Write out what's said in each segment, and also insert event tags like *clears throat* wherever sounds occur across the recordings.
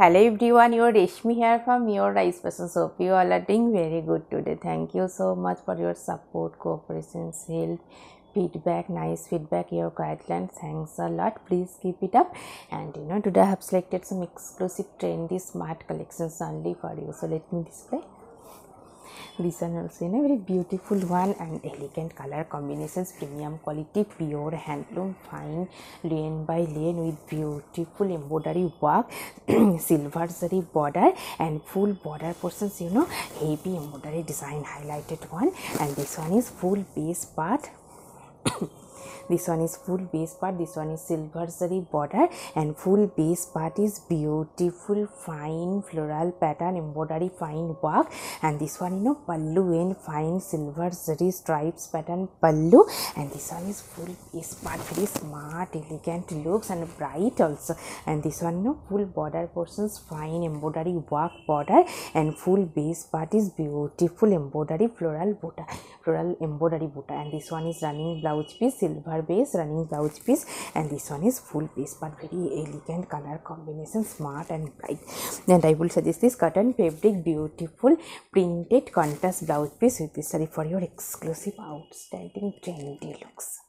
Hello everyone, your Reshmi here from your Rai's Fashions. Hope you all are doing very good today. Thank you so much for your support, cooperation, help, feedback, nice feedback, your guidelines. Thanks a lot. Please keep it up. And you know, today I have selected some exclusive trendy smart collections only for you. So let me display this one also in a very beautiful one and elegant color combinations premium quality pure handloom fine lane by lane with beautiful embroidery work *clears throat* silver zari border and full border portions you know heavy embroidery design highlighted one. And this one is full base part *clears throat* this one is full base part this one is silver zari border and full base part is beautiful fine floral pattern embroidery fine work. And this one you know pallu in fine silver zari stripes pattern pallu. And this one is full base part very smart elegant looks and bright also. And this one you know full border portions fine embroidery work border and full base part is beautiful embroidery floral buta floral embroidery buta and this one is running blouse piece silver base running blouse piece and this one is full piece but very elegant color combination smart and bright. And i will suggest this cotton fabric beautiful printed contrast blouse piece with this saree for your exclusive outstanding trendy looks.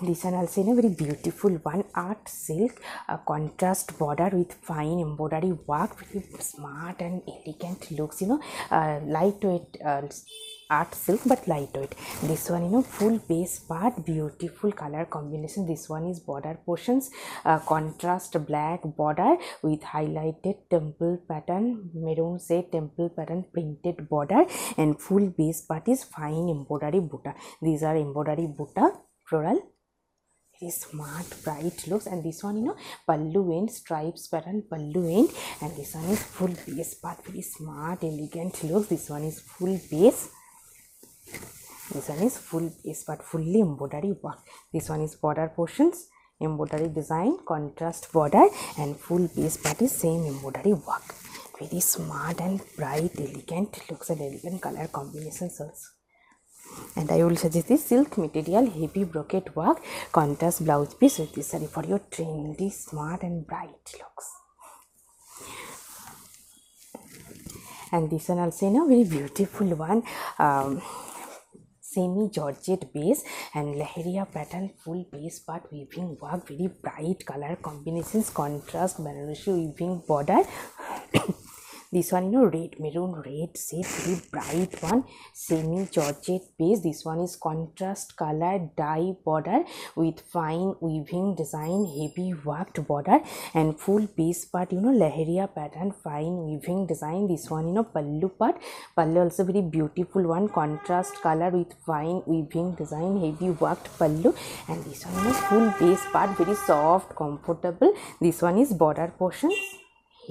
This one also in a very beautiful one art silk a contrast border with fine embroidery work very smart and elegant looks you know uh, lightweight uh, art silk but lightweight this one you know full base part beautiful color combination. This one is border portions uh, contrast black border with highlighted temple pattern maroon say temple pattern printed border and full base part is fine embroidery buta these are embroidery buta floral very smart bright looks. And this one you know pallu end stripes pattern pallu end. And this one is full base part. Very smart elegant looks. This one is full base this one is full is but fully embroidery work. This one is border portions embroidery design contrast border and full base part is same embroidery work. Very smart and bright elegant looks and elegant color combinations also. And I will suggest this silk material heavy brocade work contrast blouse piece with this saree for your trendy smart and bright looks. And this one also you know very beautiful one. Um, semi georgette base and leheria pattern full base part weaving work very bright color combinations contrast Banarasi weaving border this one you know red maroon red shade very bright one. Semi georgette base. This one is contrast color dye border with fine weaving design heavy worked border and full base part you know leheria pattern fine weaving design. This one you know pallu part. Pallu also very beautiful one. Contrast color with fine weaving design heavy worked pallu. And this one you know full base part very soft comfortable. This one is border portions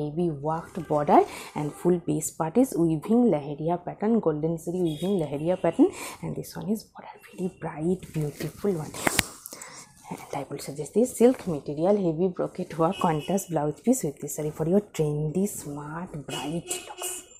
heavy worked border and full base part is weaving leheria pattern golden zari weaving leheria pattern and this one is border. Very bright beautiful one. And I will suggest this silk material heavy brocade work contrast blouse piece with this saree for your trendy smart bright looks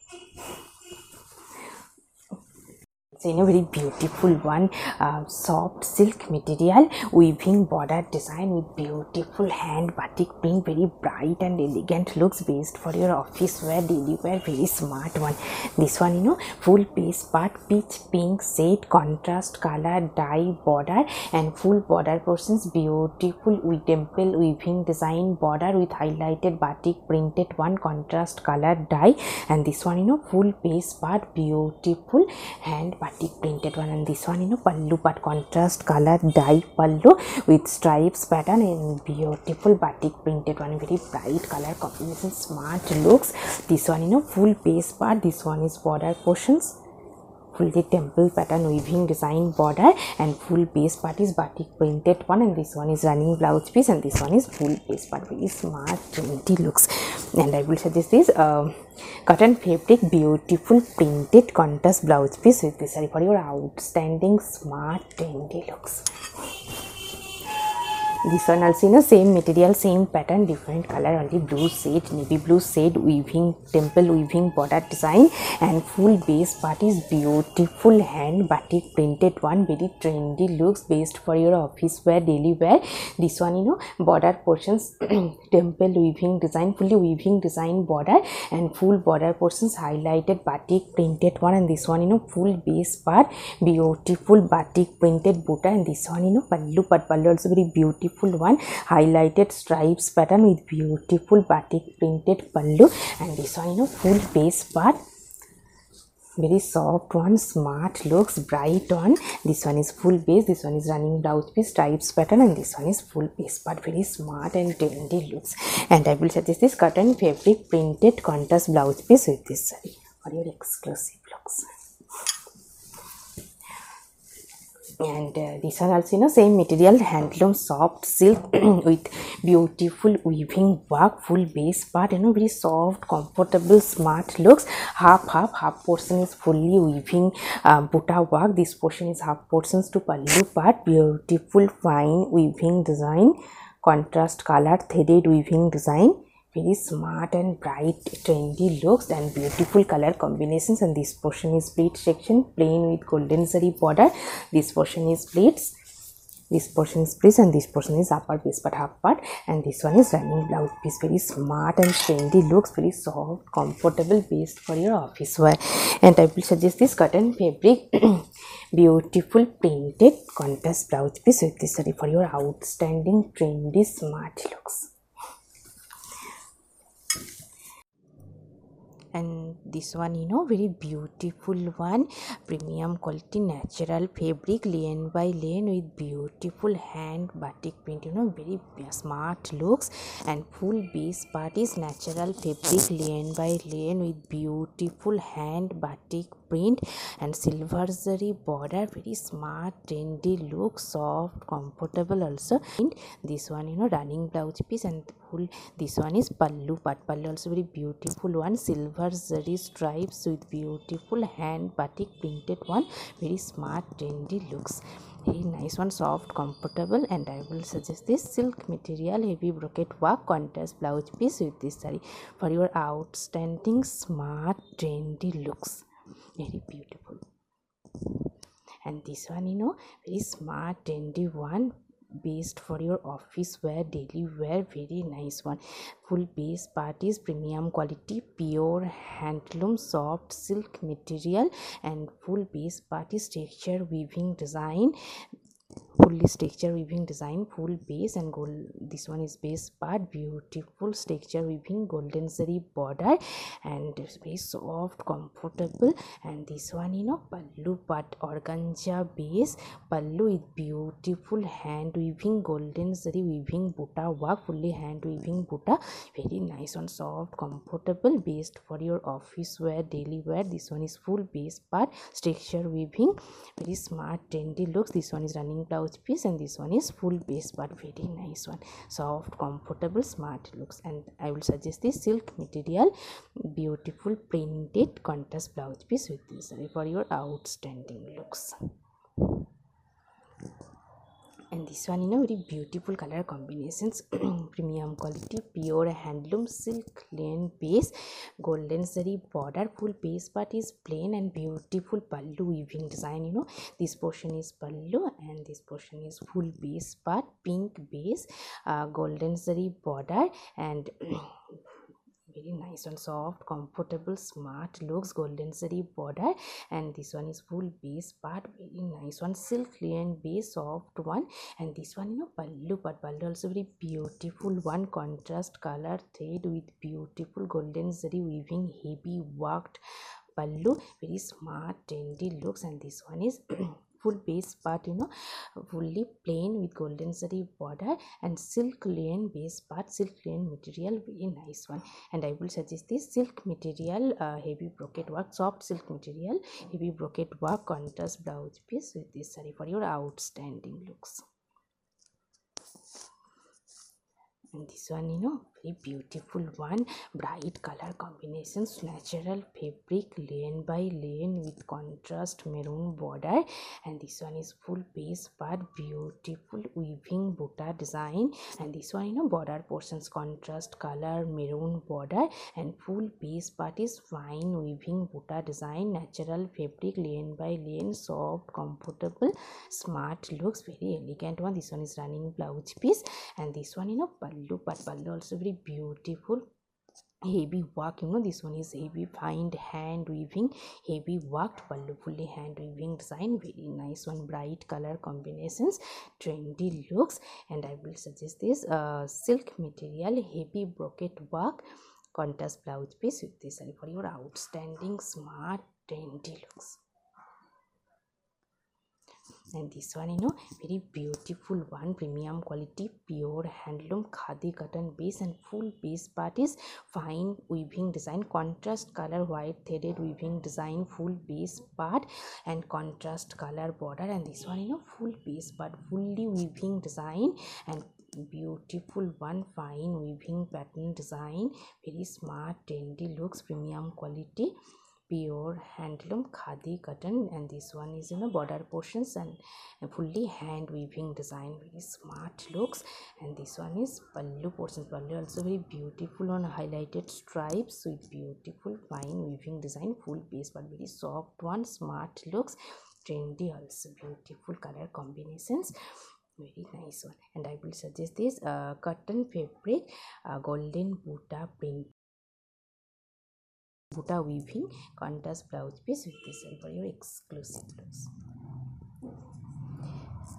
in a very beautiful one uh, soft silk material weaving border design with beautiful hand batik print very bright and elegant looks based for your office wear daily wear very smart one. This one you know full base part peach pink shade contrast color dye border and full border portions beautiful with temple weaving design border with highlighted batik printed one contrast color dye. And this one you know full base part beautiful hand batik batik printed one and this one. you know pallu but contrast color dye pallu with stripes pattern and beautiful batik printed one. Very bright color combination smart looks. This one you know full base part. This one is border portions fully temple pattern weaving design border and full base part is batik printed one and this one is running blouse piece and this one is full base part. Very smart trendy looks. And i will suggest this uh, cotton fabric beautiful printed contrast blouse piece with this. Saree for your outstanding smart trendy looks this one also you know same material same pattern different color only blue shade navy blue shade weaving temple weaving border design and full base part is beautiful hand batik printed one very trendy looks best for your office wear daily wear. This one you know border portions *clears throat* temple weaving design fully weaving design border and full border portions highlighted batik printed one and this one you know full base part beautiful batik printed buta and this one you know pallu but pallu also very beautiful beautiful one. Highlighted stripes pattern with beautiful batik printed pallu and this one you know full base part. Very soft one smart looks bright one. This one is full base this one is running blouse piece stripes pattern and this one is full base but very smart and trendy looks. And i will suggest this cotton fabric printed contrast blouse piece with this saree for your exclusive looks and uh, these are also you know same material handloom soft silk *clears throat* with beautiful weaving work full base part you know very soft comfortable smart looks. Half half half portion is fully weaving uh, buta work. This portion is half portions to pallu part. Beautiful fine weaving design contrast color threaded weaving design very smart and bright trendy looks and beautiful color combinations. And this portion is pleat section plain with golden zari border. This portion is pleats this portion is pleats and this portion is upper piece but half part. And this one is running blouse piece. Very smart and trendy looks. Very soft comfortable based for your office wear. And i will suggest this cotton fabric. *clears throat* Beautiful printed contrast blouse piece with this saree for your outstanding trendy smart looks and this one you know very beautiful one. Premium quality natural fabric lane by lane with beautiful hand batik print you know very smart looks. And full base part is natural fabric lane by lane with beautiful hand batik print and silver zari border. Very smart trendy look soft comfortable also. And this one you know running blouse piece and full this one is pallu but pallu also very beautiful one. Silver zari stripes with beautiful hand batik printed one. Very smart trendy looks. Very nice one soft comfortable. And i will suggest this silk material heavy brocade work contrast blouse piece with this saree for your outstanding smart trendy looks very beautiful. And this one you know very smart trendy one based for your office wear daily wear very nice one. Full base part is premium quality pure handloom soft silk material and full base part is texture weaving design fully texture weaving design full base and gold this one is base part beautiful texture weaving golden zari border and it's very soft comfortable. And this one you know pallu part organza base pallu with beautiful hand weaving golden zari weaving buta work fully hand weaving buta very nice one soft comfortable based for your office wear daily wear. This one is full base part texture weaving very smart trendy looks. This one is running blouse piece and this one is full base but very nice one. Soft comfortable smart looks. And i will suggest this silk material beautiful printed contrast blouse piece with this for your outstanding looks and this one you know very beautiful color combinations. *clears throat* Premium quality pure handloom silk lane base golden zari border full base part is plain and beautiful pallu weaving design you know. This portion is pallu and this portion is full base part pink base uh, golden zari border and *clears throat* very nice one soft comfortable smart looks golden zari border. And this one is full base part very nice one silk linen base soft one. And this one you know pallu but pallu also very beautiful one. Contrast color thread with beautiful golden zari weaving heavy worked pallu. Very smart trendy looks. And this one is *clears throat* full base part you know fully plain with golden zari border and silk linen base part silk linen material very nice one. And i will suggest this silk material uh, heavy brocade work soft silk material heavy brocade work contrast blouse piece with this saree for your outstanding looks. And this one you know very beautiful one. Bright color combinations natural fabric lane by lane with contrast maroon border. And this one is full base part beautiful weaving buta design. And this one you know border portions contrast color maroon border. And full base part is fine weaving buta design natural fabric lane by lane soft comfortable smart looks very elegant one. This one is running blouse piece. And this one you know pallu but pallu also very beautiful heavy work. You know this one is heavy fine hand weaving heavy worked pallu fully hand weaving design very nice one bright color combinations trendy looks. And i will suggest this uh, silk material heavy brocade work contrast blouse piece with this for your outstanding smart trendy looks and this one you know very beautiful one premium quality pure handloom khadi cotton base and full base part is fine weaving design. Contrast color white threaded weaving design full base part and contrast color border. And this one you know full base part fully weaving design and beautiful one fine weaving pattern design. Very smart trendy looks premium quality pure handloom khadi cotton and this one is you know border portions and fully hand weaving design very smart looks. And this one is pallu portions pallu also very beautiful on highlighted stripes with beautiful fine weaving design full base but very soft one smart looks. Trendy also beautiful color combinations very nice one. And i will suggest this uh, cotton fabric uh, golden buta print buta weaving contrast blouse piece with this one for your exclusive looks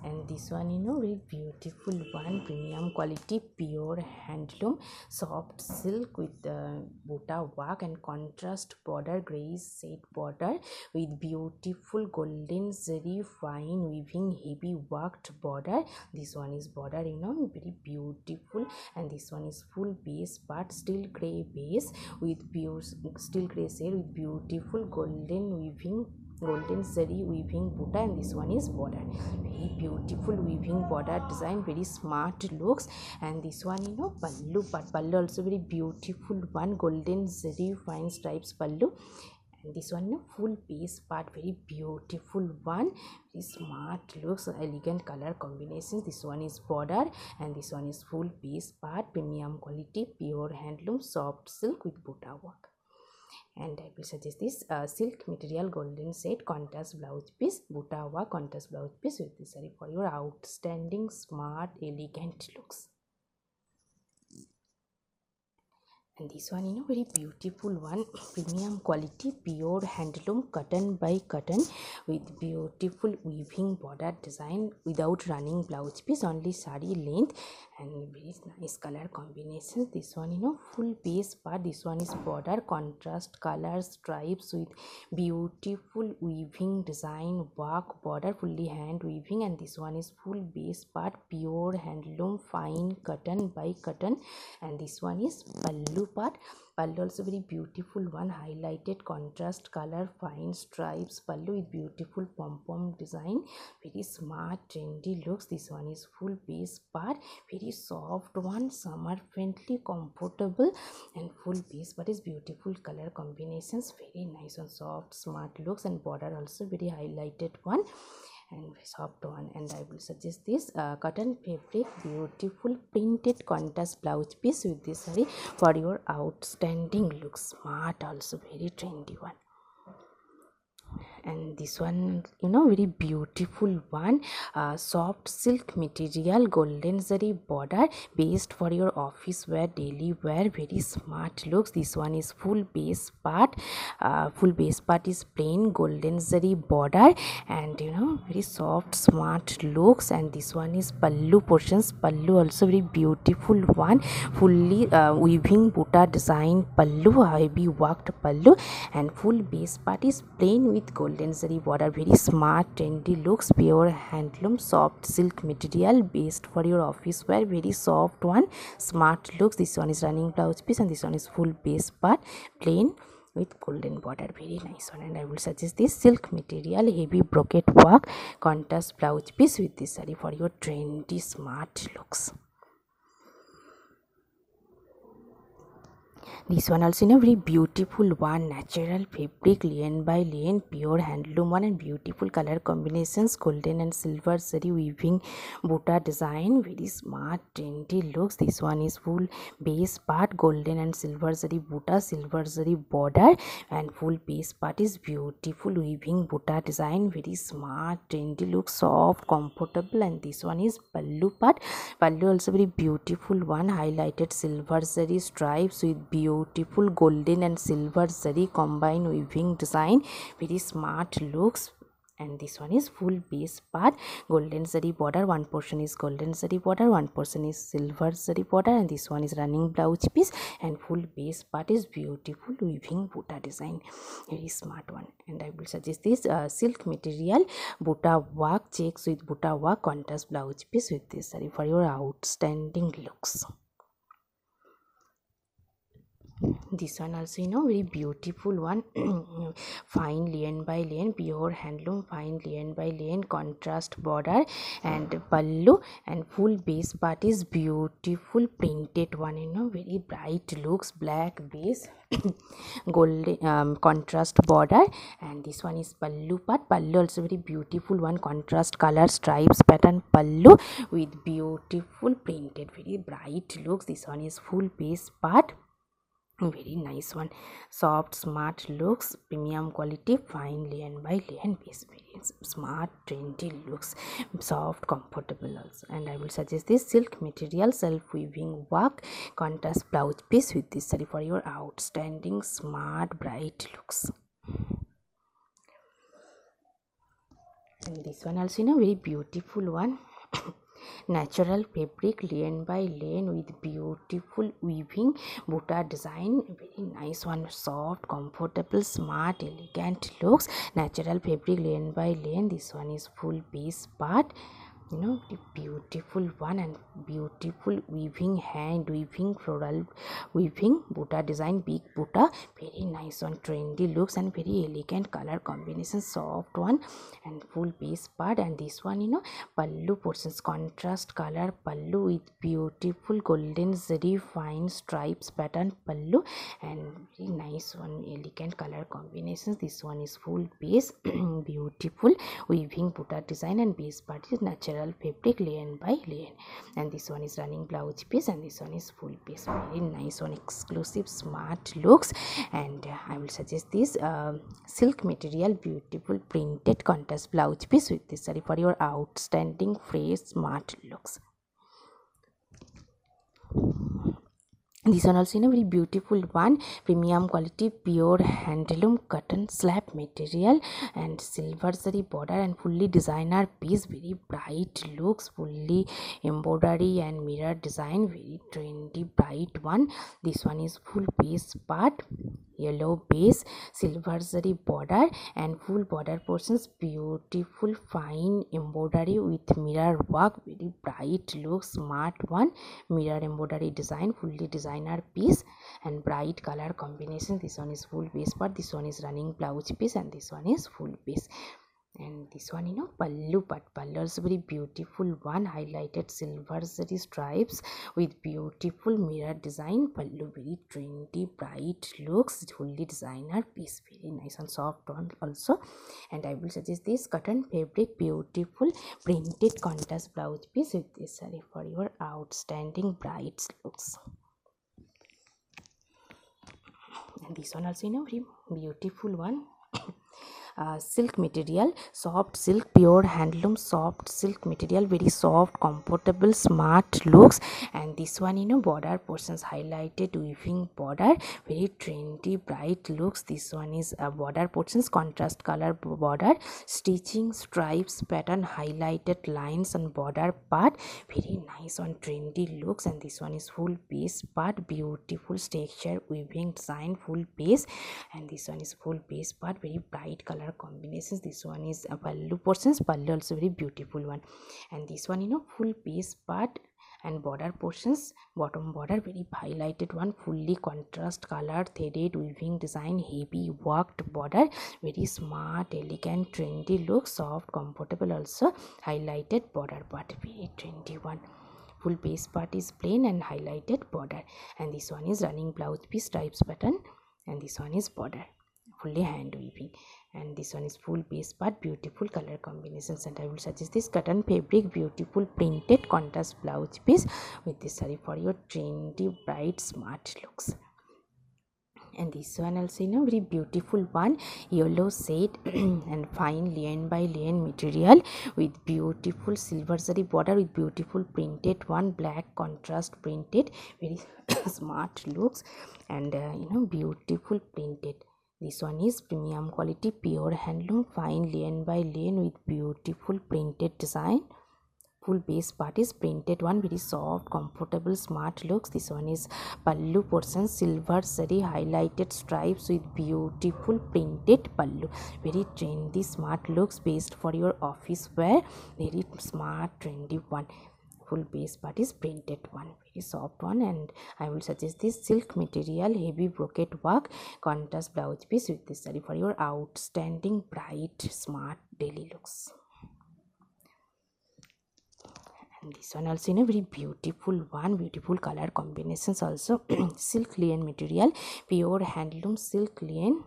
and this one you know very beautiful one. Premium quality pure handloom soft silk with uh, buta work and contrast border gray shade border with beautiful golden zari fine weaving heavy worked border. This one is border you know very beautiful. And this one is full base but still gray base with pure still gray shade with beautiful golden weaving golden zari weaving buta and this one is border very beautiful weaving border design very smart looks. And this one you know pallu but pallu also very beautiful one golden zari fine stripes pallu. And this one you know, full piece part very beautiful one very smart looks elegant color combinations this one is border and this one is full piece part premium quality pure handloom soft silk with buta work and I will suggest this uh, silk material golden set contrast blouse piece butawa contrast blouse piece with this saree for your outstanding smart elegant looks and this one you know very beautiful one. Premium quality pure handloom cotton by cotton with beautiful weaving border design without running blouse piece only sari length and very nice color combinations this one you know full base part this one is border contrast color stripes with beautiful weaving design work border fully hand weaving. And this one is full base part pure handloom fine cotton by cotton. And this one is pallu part pallu also very beautiful one highlighted contrast color fine stripes. Pallu with beautiful pom pom design. Very smart trendy looks. This one is full base part very soft one. Summer friendly comfortable and full base but is beautiful color combinations. Very nice and soft smart looks and border also very highlighted one and soft one. And i will suggest this uh, cotton fabric beautiful printed contrast blouse piece with this saree for your outstanding look smart also very trendy one and this one you know very beautiful one uh, soft silk material golden zari border based for your office wear daily wear very smart looks. This one is full base part uh, full base part is plain golden zari border. And you know very soft smart looks. And this one is pallu portions pallu also very beautiful one. Fully uh, weaving buta design pallu heavy worked pallu. And full base part is plain with golden zari border very smart trendy looks pure handloom soft silk material based for your office wear very soft one smart looks. This one is running blouse piece and this one is full base part plain with golden border very nice one. And i will suggest this silk material heavy brocade work contrast blouse piece with this saree for your trendy smart looks this one also in a very beautiful one natural fabric lane by lane pure handloom one and beautiful color combinations golden and silver zari weaving buta design very smart trendy looks. This one is full base part golden and silver zari buta silver zari border and full base part is beautiful weaving buta design very smart trendy looks soft comfortable and this one is pallu part. Pallu also very beautiful one highlighted silver zari stripes with beautiful beautiful golden and silver zari combined weaving design. Very smart looks. And this one is full base part. Golden zari border one portion is golden zari border one portion is silver zari border and this one is running blouse piece. And full base part is beautiful weaving buta design. Very smart one. And i will suggest this uh, silk material buta work checks with buta work contrast blouse piece with this saree for your outstanding looks this one also you know very beautiful one. *clears throat* Fine lane by lane pure handloom fine lane by lane contrast border and pallu and full base part is beautiful printed one you know very bright looks black base *clears throat* golden um, contrast border and this one is pallu part. Pallu also very beautiful one contrast color stripes pattern pallu with beautiful printed very bright looks. This one is full base part very nice one. Soft smart looks premium quality fine lane by piece very smart trendy looks soft comfortable also. And i will suggest this silk material self weaving work contrast blouse piece with this saree for your outstanding smart bright looks. And this one also you know very beautiful one *coughs* natural fabric lane by lane with beautiful weaving buta design very nice one. Soft comfortable smart elegant looks. Natural fabric lane by lane. This one is full piece part you know the beautiful one and beautiful weaving hand weaving floral weaving buta design big buta very nice one trendy looks and very elegant color combination soft one and full base part and this one you know pallu portions contrast color pallu with beautiful golden zari fine stripes pattern pallu and very nice one elegant color combinations this one is full base *clears throat* beautiful weaving buta design and base part is natural fabric lane by lane and this one is running blouse piece and this one is full piece. Very nice one exclusive smart looks. And uh, i will suggest this uh, silk material beautiful printed contrast blouse piece with this saree for your outstanding fresh smart looks this one also in a very beautiful one premium quality pure handloom cotton slub material and silver zari border and fully designer piece very bright looks fully embroidery and mirror design very trendy bright one. This one is full base part yellow base silver zari border and full border portions beautiful fine embroidery with mirror work very bright look smart one mirror embroidery design fully designer piece and bright color combination this one is full base part this one is running blouse piece and this one is full piece and this one you know pallu but pallu is very beautiful. One highlighted silver zari stripes with beautiful mirror design. Pallu very trendy bright looks. Fully designer piece very nice and soft one also. And i will suggest this cotton fabric beautiful printed contrast blouse piece with this saree for your outstanding bright looks. And this one also you know very beautiful one uh, silk material soft silk pure handloom soft silk material very soft comfortable smart looks. And this one you know border portions highlighted weaving border very trendy bright looks. This one is a border portions contrast color border stitching stripes pattern highlighted lines on border part very nice on trendy looks. And this one is full base part beautiful texture weaving design full base. And this one is full base part very bright color combinations this one is a pallu portions pallu also very beautiful one. And this one you know full base part and border portions bottom border very highlighted one fully contrast color threaded weaving design heavy worked border very smart elegant trendy look soft comfortable also highlighted border part very trendy one. Full base part is plain and highlighted border. And this one is running blouse piece stripes pattern and this one is border fully hand weaving. And this one is full base but beautiful color combinations. And i will suggest this cotton fabric beautiful printed contrast blouse piece with this saree for your trendy bright smart looks. And this one also you know very beautiful one yellow shade *clears throat* and fine lane by lane material with beautiful silver zari border with beautiful printed one black contrast printed very *clears throat* smart looks. And uh, you know beautiful printed this one is premium quality pure handloom fine lane by lane with beautiful printed design. Full base part is printed one very soft comfortable smart looks. This one is pallu portion silver zari highlighted stripes with beautiful printed pallu. Very trendy smart looks based for your office wear. Very smart trendy one. Full base part is printed one soft one and i will suggest this silk material heavy brocade work contrast blouse piece with this saree for your outstanding bright smart daily looks. And this one also in a very beautiful one beautiful color combinations also. *clears throat* Silk linen material pure handloom silk linen.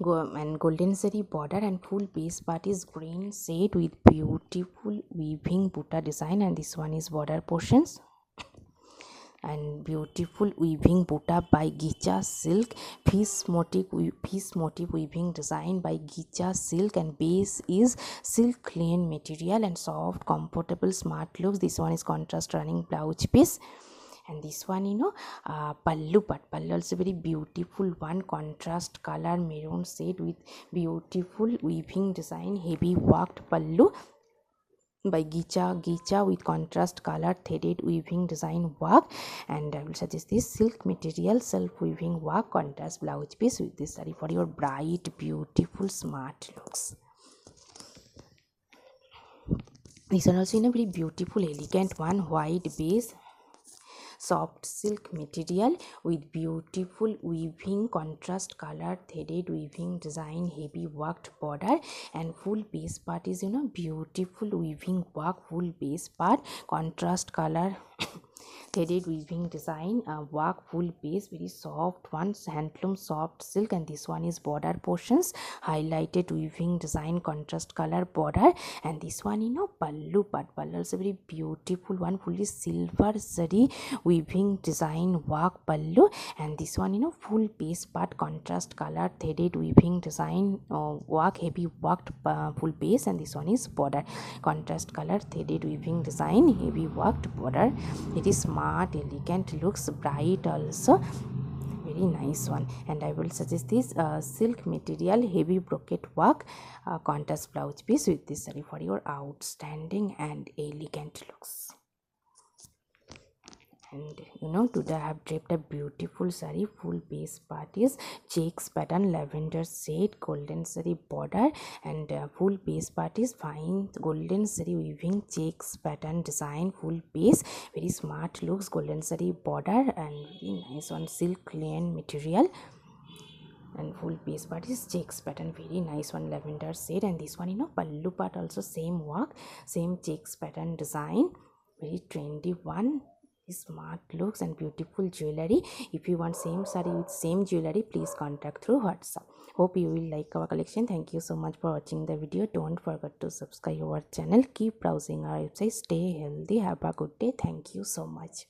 Go and golden zari border and full base part is green shade with beautiful weaving buta design and this one is border portions and beautiful weaving buta by Geecha silk. Fish motif fish motif weaving design by Geecha silk and base is silk clean material and soft comfortable smart looks. This one is contrast running blouse piece. And this one you know uh, pallu but pallu also very beautiful one contrast color maroon shade with beautiful weaving design heavy worked pallu by Geecha Geecha with contrast color threaded weaving design work. And I will suggest this silk material self weaving work contrast blouse piece with this saree for your bright beautiful smart looks. This one also in a very beautiful elegant one white base soft silk material with beautiful weaving contrast color threaded weaving design heavy worked border and full base part is you know beautiful weaving work full base part contrast color threaded weaving design uh, work full base very soft one handloom soft silk and this one is border portions highlighted weaving design contrast color border and this one you know pallu but pallu is a very beautiful one fully silver zari weaving design work pallu and this one you know full base part contrast color threaded weaving design uh, work heavy worked uh, full base and this one is border contrast color threaded weaving design heavy worked border is smart elegant looks bright also. Very nice one. And i will suggest this uh, silk material heavy brocade work uh, contrast blouse piece with this saree for your outstanding and elegant looks and you know today i have draped a beautiful saree full base part is checks pattern lavender shade golden zari border and uh, full base part is fine golden zari weaving checks pattern design full base very smart looks golden zari border and very nice on silk linen material and full base part is checks pattern very nice one lavender shade and this one you know pallu part also same work same checks pattern design very trendy one smart looks and beautiful jewelry. If you want same saree with same jewelry please contact through whatsapp. Hope you will like our collection. Thank you so much for watching the video. Don't forget to subscribe our channel. Keep browsing our website. Stay healthy. Have a good day. Thank you so much